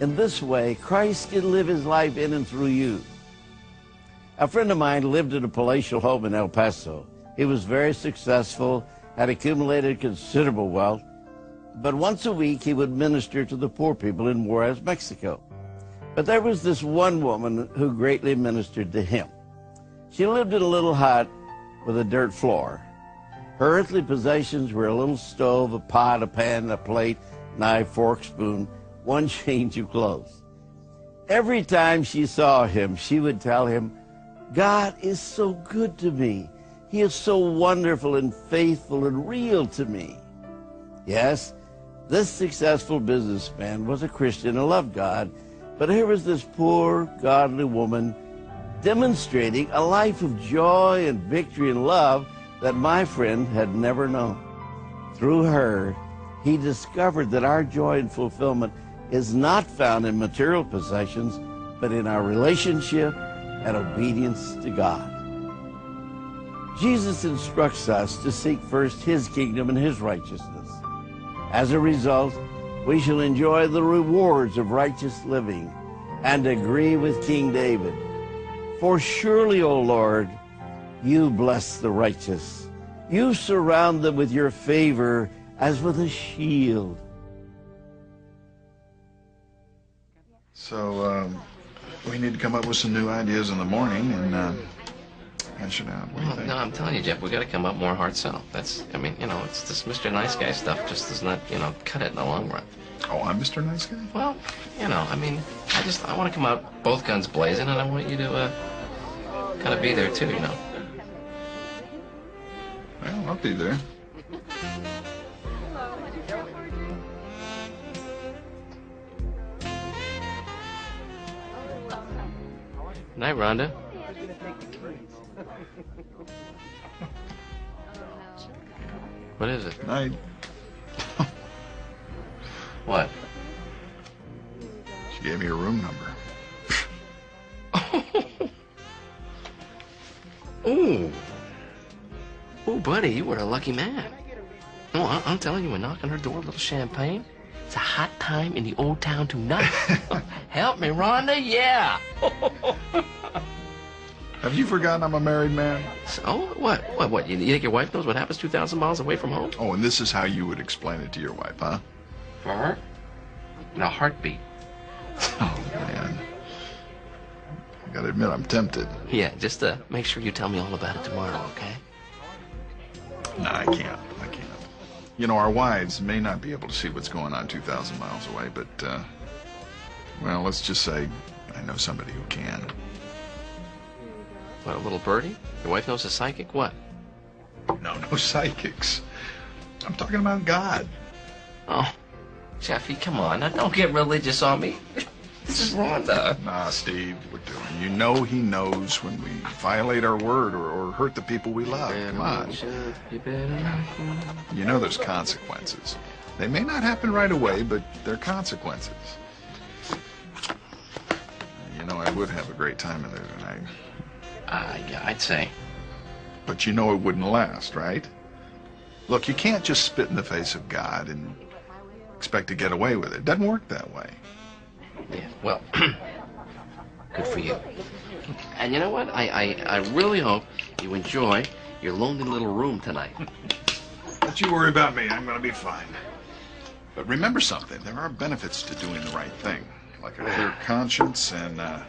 In this way, Christ can live his life in and through you. A friend of mine lived in a palatial home in El Paso. He was very successful, had accumulated considerable wealth, but once a week he would minister to the poor people in Juarez, Mexico. But there was this one woman who greatly ministered to him. She lived in a little hut with a dirt floor. Her earthly possessions were a little stove, a pot, a pan, a plate, knife, fork, spoon, one change of clothes. Every time she saw him, she would tell him, God is so good to me. He is so wonderful and faithful and real to me. Yes, this successful businessman was a Christian and loved God, but here was this poor, godly woman demonstrating a life of joy and victory and love that my friend had never known. Through her, he discovered that our joy and fulfillment is not found in material possessions, but in our relationship and obedience to God. Jesus instructs us to seek first his kingdom and his righteousness. As a result, we shall enjoy the rewards of righteous living and agree with King David. For surely, O Lord, you bless the righteous. You surround them with your favor as with a shield. So, um, we need to come up with some new ideas in the morning and uh, hash it out. What Well, no, I'm telling you, Jeff, we got to come up more hard sell. That's, I mean, you know, it's this Mr. Nice Guy stuff just does not, you know, cut it in the long run. Oh, I'm Mr. Nice Guy? Well, you know, I mean, I just, I want to come out both guns blazing, and I want you to, uh, kind of be there too, you know. Well, I'll be there. Night, Rhonda. What is it? Night. What? She gave me her room number. Ooh. Ooh, buddy, you were a lucky man. No, I- I'm telling you, we're knocking her door, a little champagne. It's a hot time in the old town tonight. Help me, Rhonda. Yeah. Have you forgotten I'm a married man? So, what? What? What? You, you think your wife knows what happens 2,000 miles away from home? Oh, and this is how you would explain it to your wife, huh? For her? In a heartbeat. Oh, man. I gotta admit, I'm tempted. Yeah, just uh, make sure you tell me all about it tomorrow, okay? No, I can't. I can't. You know, our wives may not be able to see what's going on 2,000 miles away, but, uh, well, let's just say I know somebody who can. What, a little birdie? Your wife knows a psychic? What? No, no psychics. I'm talking about God. Oh, Jeffy, come on. Now, don't get religious on me. This is Rhonda. Nah, Steve, we're doing. You know he knows when we violate our word or, or hurt the people we love. Come on. You. You know there's consequences. They may not happen right away, but they're consequences. You know, I would have a great time in there tonight. Uh, yeah, I'd say. But you know it wouldn't last, right? Look, you can't just spit in the face of God and expect to get away with it. It doesn't work that way. Yeah, well, good for you. And you know what? I, I, I really hope you enjoy your lonely little room tonight. Don't you worry about me. I'm going to be fine. But remember something. There are benefits to doing the right thing, like a clear conscience and uh,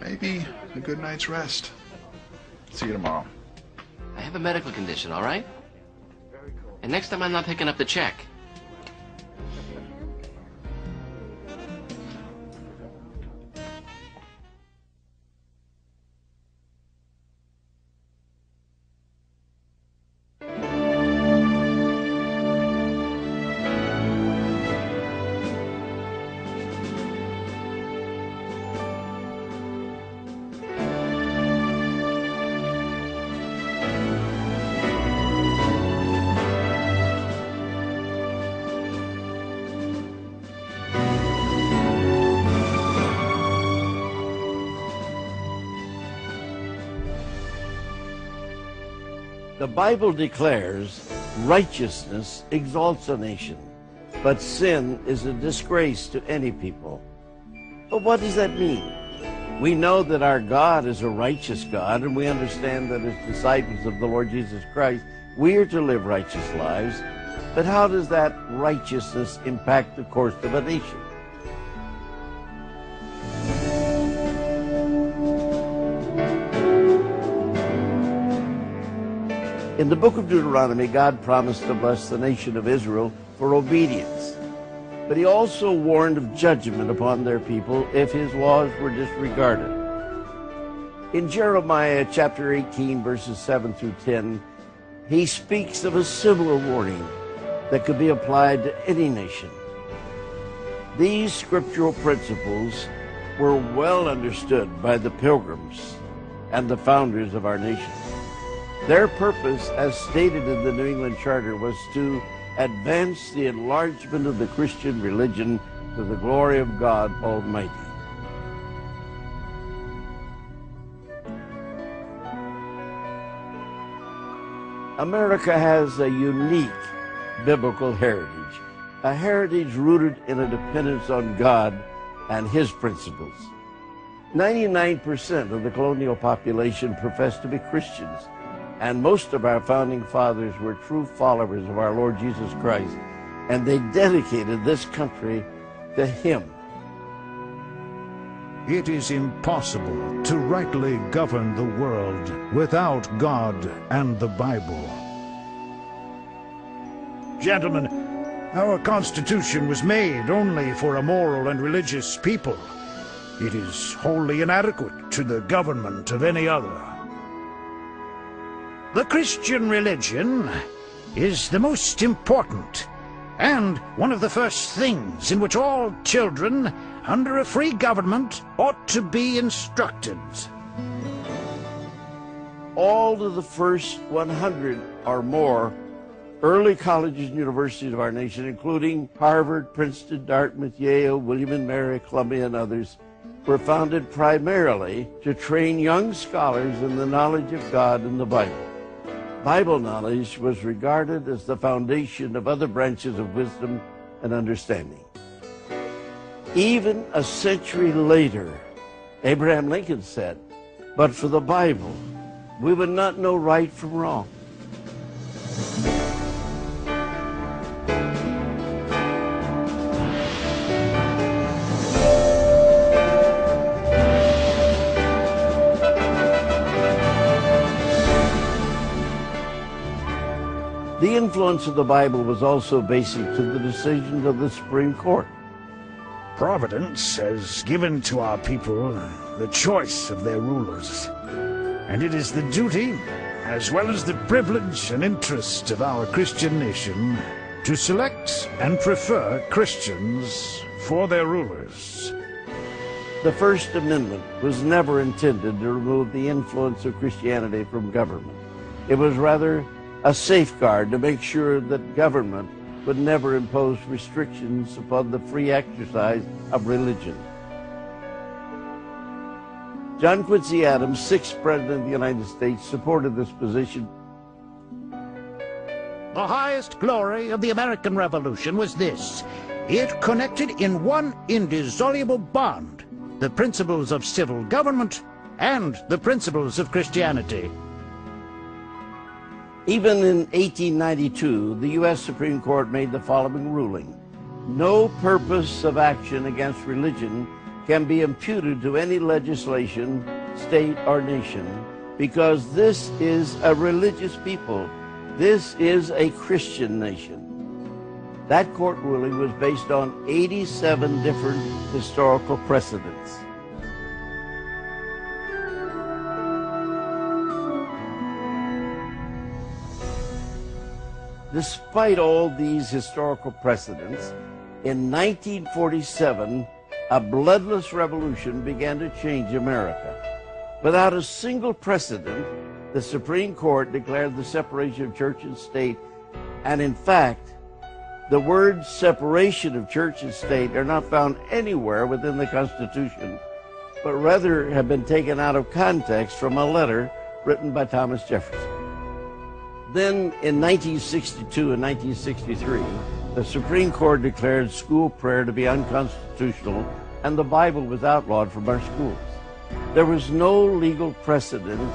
maybe a good night's rest. See you tomorrow. I have a medical condition, all right? And next time I'm not picking up the check. The Bible declares righteousness exalts a nation, but sin is a disgrace to any people. But what does that mean? We know that our God is a righteous God, and we understand that as disciples of the Lord Jesus Christ, we are to live righteous lives. But how does that righteousness impact the course of a nation? In the book of Deuteronomy, God promised to bless the nation of Israel for obedience. But he also warned of judgment upon their people if his laws were disregarded. In Jeremiah chapter 18, verses 7 through 10, he speaks of a similar warning that could be applied to any nation. These scriptural principles were well understood by the pilgrims and the founders of our nation. Their purpose, as stated in the New England Charter, was to advance the enlargement of the Christian religion to the glory of God Almighty. America has a unique biblical heritage, a heritage rooted in a dependence on God and His principles. 99% of the colonial population professed to be Christians and most of our founding fathers were true followers of our Lord Jesus Christ, and they dedicated this country to Him. It is impossible to rightly govern the world without God and the Bible. Gentlemen, our Constitution was made only for a moral and religious people. It is wholly inadequate to the government of any other. The Christian religion is the most important and one of the first things in which all children under a free government ought to be instructed. All of the first 100 or more early colleges and universities of our nation, including Harvard, Princeton, Dartmouth, Yale, William and Mary, Columbia, and others, were founded primarily to train young scholars in the knowledge of God and the Bible. Bible knowledge was regarded as the foundation of other branches of wisdom and understanding. Even a century later, Abraham Lincoln said, But for the Bible, we would not know right from wrong. Influence of the Bible was also basic to the decisions of the Supreme Court. Providence has given to our people the choice of their rulers, and it is the duty, as well as the privilege and interest of our Christian nation, to select and prefer Christians for their rulers. The First Amendment was never intended to remove the influence of Christianity from government. It was rather a safeguard to make sure that government would never impose restrictions upon the free exercise of religion. John Quincy Adams, sixth President of the United States, supported this position. The highest glory of the American Revolution was this. It connected in one indissoluble bond the principles of civil government and the principles of Christianity. Even in 1892, the U.S. Supreme Court made the following ruling. No purpose of action against religion can be imputed to any legislation, state, or nation because this is a religious people. This is a Christian nation. That court ruling was based on 87 different historical precedents. Despite all these historical precedents, in 1947, a bloodless revolution began to change America. Without a single precedent, the Supreme Court declared the separation of church and state, and in fact, the words separation of church and state are not found anywhere within the Constitution, but rather have been taken out of context from a letter written by Thomas Jefferson. Then in 1962 and 1963, the Supreme Court declared school prayer to be unconstitutional and the Bible was outlawed from our schools. There was no legal precedent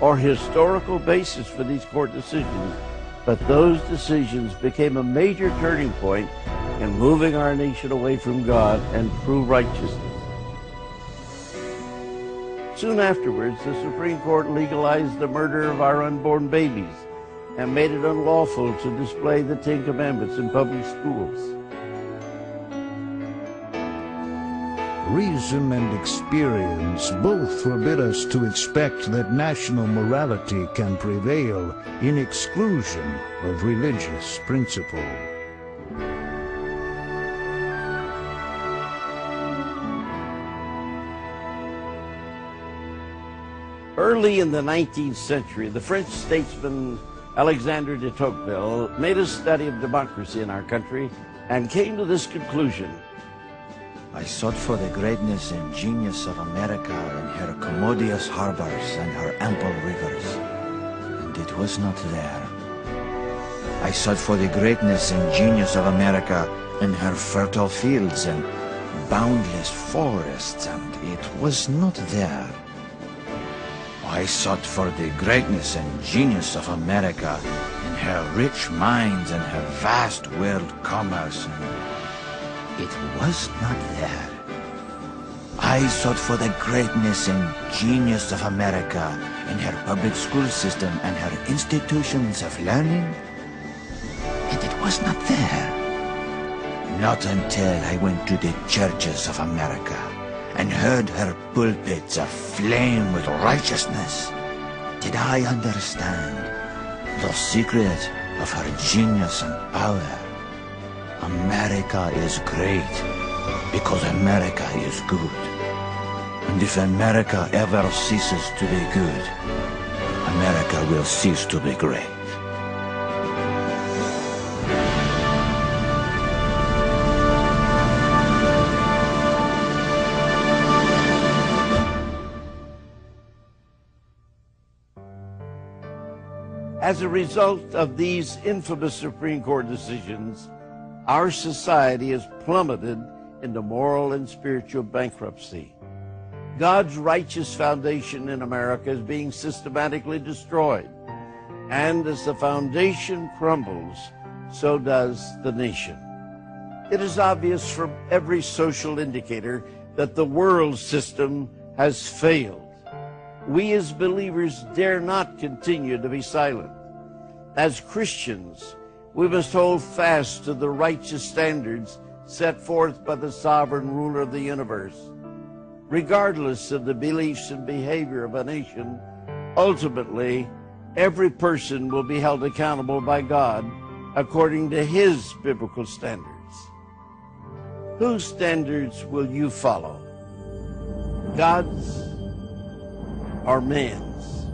or historical basis for these court decisions, but those decisions became a major turning point in moving our nation away from God and true righteousness. Soon afterwards, the Supreme Court legalized the murder of our unborn babies and made it unlawful to display the Ten Commandments in public schools. Reason and experience both forbid us to expect that national morality can prevail in exclusion of religious principle. Early in the 19th century, the French statesman Alexandre de Tocqueville made a study of democracy in our country and came to this conclusion. I sought for the greatness and genius of America in her commodious harbors and her ample rivers, and it was not there. I sought for the greatness and genius of America in her fertile fields and boundless forests, and it was not there. I sought for the greatness and genius of America in her rich mines and her vast world commerce, it was not there. I sought for the greatness and genius of America in her public school system and her institutions of learning, and it was not there. Not until I went to the churches of America and heard her pulpits aflame with righteousness, did I understand the secret of her genius and power. America is great because America is good. And if America ever ceases to be good, America will cease to be great. As a result of these infamous Supreme Court decisions, our society has plummeted into moral and spiritual bankruptcy. God's righteous foundation in America is being systematically destroyed. And as the foundation crumbles, so does the nation. It is obvious from every social indicator that the world system has failed. We as believers dare not continue to be silent. As Christians, we must hold fast to the righteous standards set forth by the sovereign ruler of the universe. Regardless of the beliefs and behavior of a nation, ultimately, every person will be held accountable by God according to his biblical standards. Whose standards will you follow? God's or man's?